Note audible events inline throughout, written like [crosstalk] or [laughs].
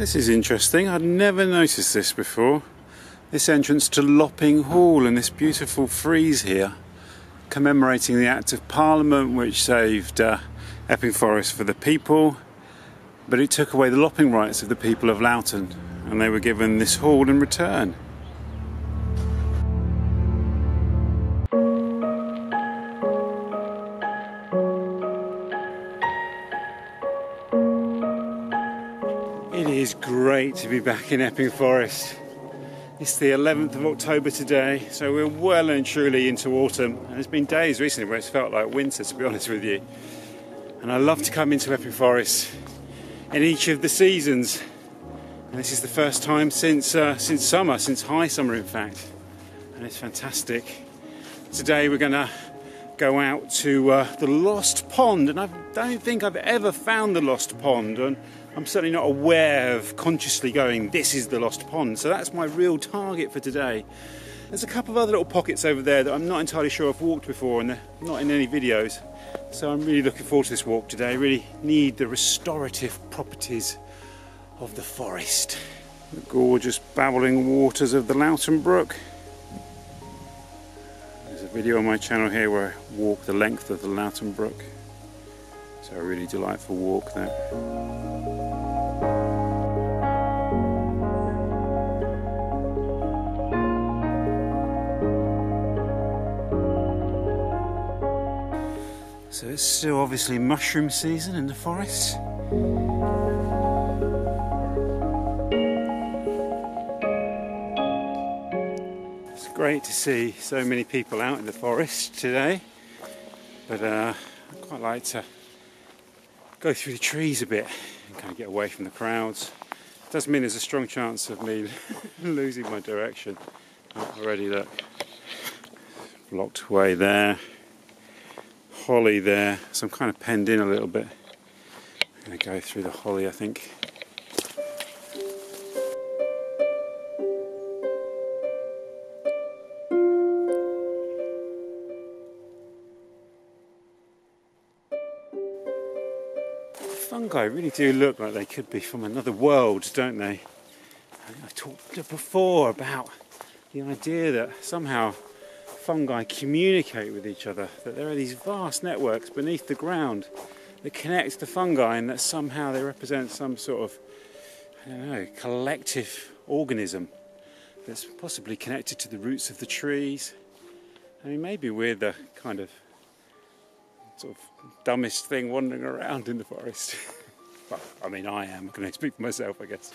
this is interesting. I'd never noticed this before. This entrance to Lopping Hall and this beautiful frieze here commemorating the Act of Parliament which saved uh, Epping Forest for the people, but it took away the lopping rights of the people of Loughton and they were given this hall in return. Great to be back in Epping Forest. It's the 11th of October today, so we're well and truly into autumn. And there's been days recently where it's felt like winter, to be [laughs] honest with you. And I love to come into Epping Forest in each of the seasons. And this is the first time since uh, since summer, since high summer, in fact. And it's fantastic. Today we're going to go out to uh, the Lost Pond, and I don't think I've ever found the Lost Pond. And I'm certainly not aware of consciously going, this is the Lost Pond. So that's my real target for today. There's a couple of other little pockets over there that I'm not entirely sure I've walked before and they're not in any videos. So I'm really looking forward to this walk today. I really need the restorative properties of the forest. The gorgeous babbling waters of the Loughton Brook. There's a video on my channel here where I walk the length of the Loughton Brook. So a really delightful walk there. So it's still obviously mushroom season in the forest. It's great to see so many people out in the forest today, but uh, I quite like to go through the trees a bit and kind of get away from the crowds. It does mean there's a strong chance of me [laughs] losing my direction. Oh, already look, blocked way there holly there, so I'm kind of penned in a little bit. I'm going to go through the holly, I think. Fungi really do look like they could be from another world, don't they? I talked before about the idea that somehow fungi communicate with each other, that there are these vast networks beneath the ground that connect the fungi and that somehow they represent some sort of, I don't know, collective organism that's possibly connected to the roots of the trees. I mean, maybe we're the kind of sort of dumbest thing wandering around in the forest. [laughs] well, I mean, I am. I'm going to speak for myself, I guess.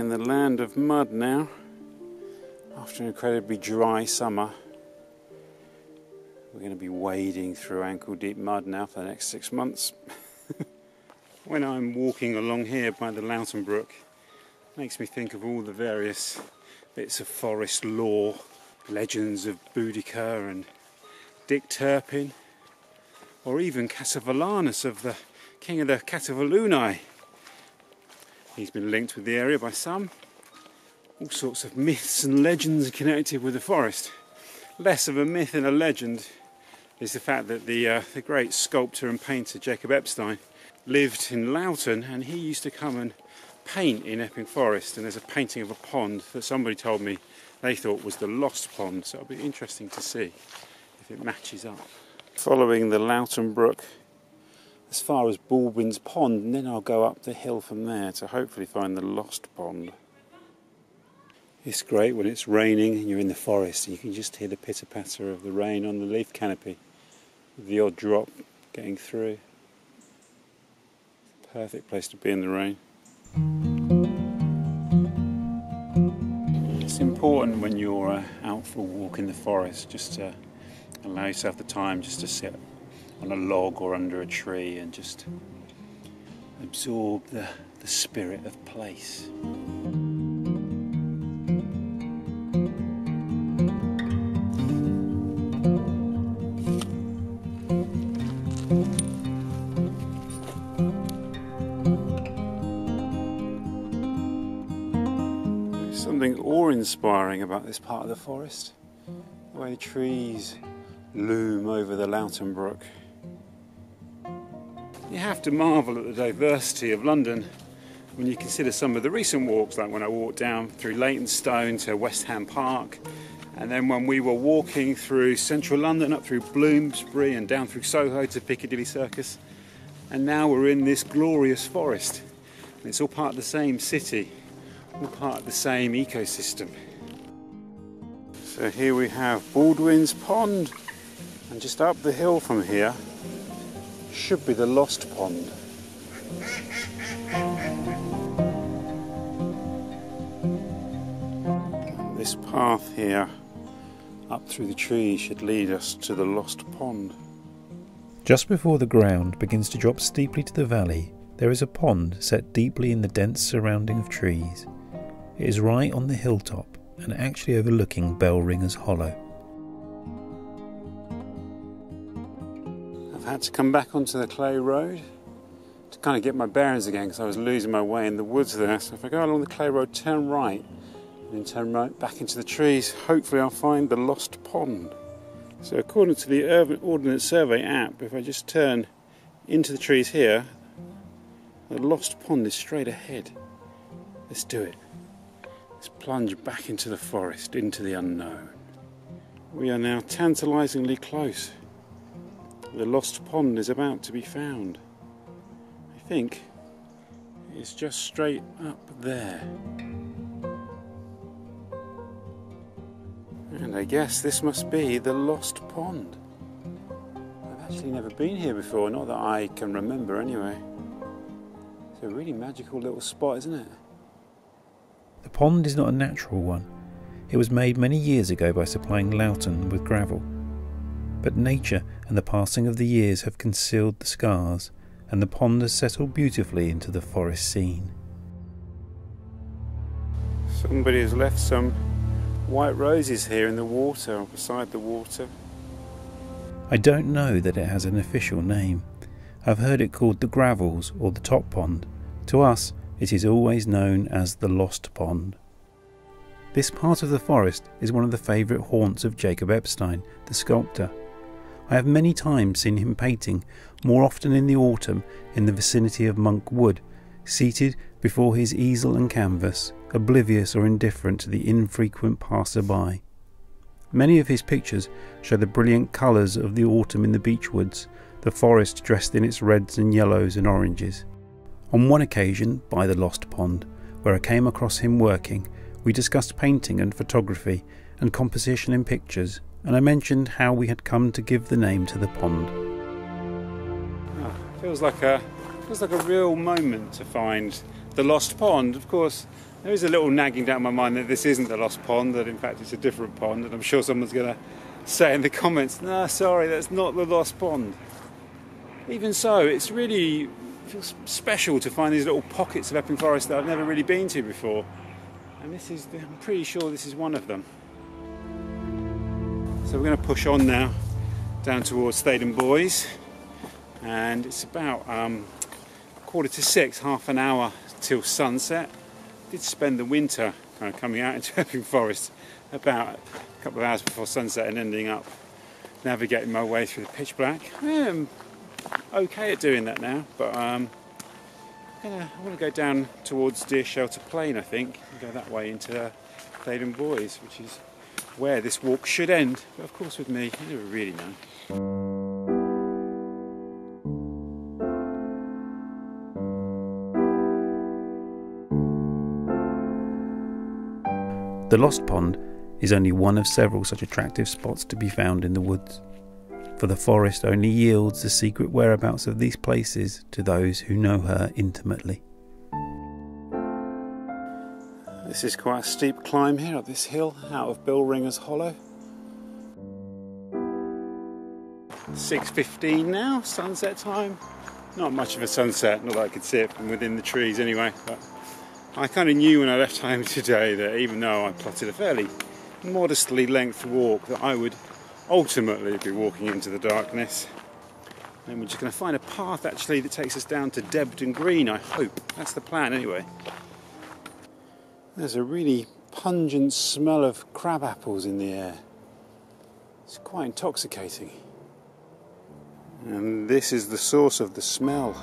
In the land of mud now after an incredibly dry summer. We're going to be wading through ankle deep mud now for the next six months. [laughs] when I'm walking along here by the Loughton Brook, makes me think of all the various bits of forest lore, legends of Boudicca and Dick Turpin, or even Cassivelaunus of the king of the Catuvellauni. He's been linked with the area by some. All sorts of myths and legends are connected with the forest. Less of a myth and a legend is the fact that the, uh, the great sculptor and painter Jacob Epstein lived in Loughton and he used to come and paint in Epping Forest. And there's a painting of a pond that somebody told me they thought was the Lost Pond. So it'll be interesting to see if it matches up. Following the Loughton Brook as far as Baldwin's Pond, and then I'll go up the hill from there to hopefully find the Lost Pond. It's great when it's raining and you're in the forest and you can just hear the pitter patter of the rain on the leaf canopy, the odd drop getting through. Perfect place to be in the rain. It's important when you're uh, out for a walk in the forest just to allow yourself the time just to sit on a log or under a tree and just absorb the, the spirit of place. something awe-inspiring about this part of the forest. The way the trees loom over the Loughton Brook. You have to marvel at the diversity of London when you consider some of the recent walks, like when I walked down through Leytonstone to West Ham Park, and then when we were walking through central London up through Bloomsbury and down through Soho to Piccadilly Circus, and now we're in this glorious forest. It's all part of the same city, all part of the same ecosystem. So here we have Baldwin's Pond, and just up the hill from here should be the Lost Pond. This path here up through the trees should lead us to the Lost Pond. Just before the ground begins to drop steeply to the valley, there is a pond set deeply in the dense surrounding of trees. It is right on the hilltop and actually overlooking Bellringer's Hollow. I've had to come back onto the clay road to kind of get my bearings again because I was losing my way in the woods there. So if I go along the clay road, turn right, and then turn right back into the trees, hopefully I'll find the lost pond. So according to the Urban Ordnance Survey app, if I just turn into the trees here, the lost pond is straight ahead. Let's do it. Let's plunge back into the forest, into the unknown. We are now tantalisingly close. The lost pond is about to be found. I think it's just straight up there. And I guess this must be the lost pond. I've actually never been here before, not that I can remember anyway. It's a really magical little spot, isn't it? The pond is not a natural one. It was made many years ago by supplying Loughton with gravel. But nature and the passing of the years have concealed the scars, and the pond has settled beautifully into the forest scene. Somebody has left some white roses here in the water, or beside the water. I don't know that it has an official name. I've heard it called the Gravels or the Top Pond. To us, it is always known as the Lost Pond. This part of the forest is one of the favourite haunts of Jacob Epstein, the sculptor. I have many times seen him painting, more often in the autumn, in the vicinity of Monk Wood, seated before his easel and canvas, oblivious or indifferent to the infrequent passer by. Many of his pictures show the brilliant colours of the autumn in the beech woods, the forest dressed in its reds and yellows and oranges. On one occasion, by the Lost Pond, where I came across him working, we discussed painting and photography and composition in pictures, and I mentioned how we had come to give the name to the pond. Oh, feels like a feels like a real moment to find the lost pond. Of course, there is a little nagging down my mind that this isn't the lost pond, that in fact it's a different pond, and I'm sure someone's going to say in the comments, "No, sorry, that's not the lost pond." Even so, it's really feels special to find these little pockets of Epping Forest that I've never really been to before. And this is, I'm pretty sure this is one of them. So we're going to push on now down towards Theydon Bois And it's about um, quarter to six, half an hour till sunset. Did spend the winter kind of coming out [laughs] into Epping Forest about a couple of hours before sunset and ending up navigating my way through the pitch black. I'm okay at doing that now, but um, I'm gonna, I want to go down towards Deer Shelter Plain, I think, and go that way into Theydon Bois, which is where this walk should end. But of course, with me, you never really know. The Lost Pond is only one of several such attractive spots to be found in the woods for the forest only yields the secret whereabouts of these places to those who know her intimately. This is quite a steep climb here up this hill out of Bellringer's Hollow. 6.15 now, sunset time. Not much of a sunset, not that I could see it from within the trees anyway, but I kind of knew when I left home [laughs] today that even though I plotted a fairly modestly length walk, that I would ultimately be walking into the darkness. And we're just going to find a path actually that takes us down to Debden Green, I hope. That's the plan anyway. There's a really pungent smell of crab apples in the air. It's quite intoxicating. And this is the source of the smell.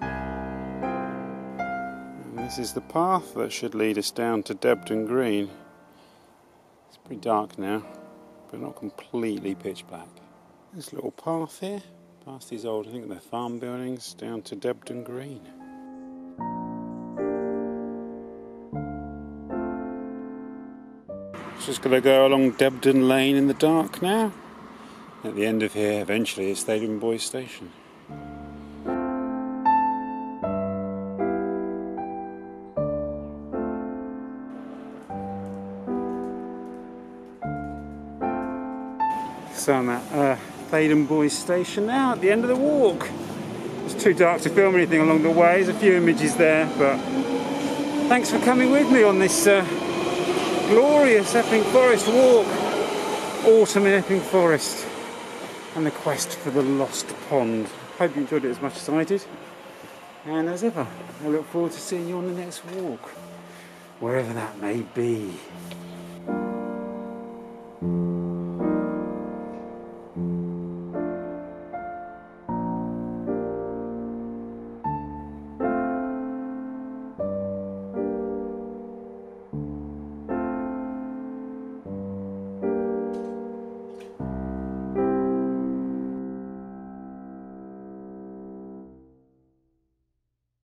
And this is the path that should lead us down to Debden Green. It's pretty dark now, but not completely pitch black. This little path here, past these old, I think they're farm buildings, down to Debden Green. Just going to go along Debden Lane in the dark now. At the end of here, eventually, is Theydon Bois Station. So I'm at uh, Theydon Bois Station now, at the end of the walk. It's too dark to film anything along the way. There's a few images there, but thanks for coming with me on this uh, glorious Epping Forest walk. Autumn in Epping Forest and the quest for the lost pond. Hope you enjoyed it as much as I did. And as ever, I look forward to seeing you on the next walk, wherever that may be.